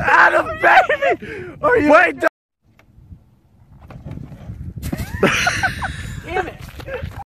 Adam, baby! Are you? Wait.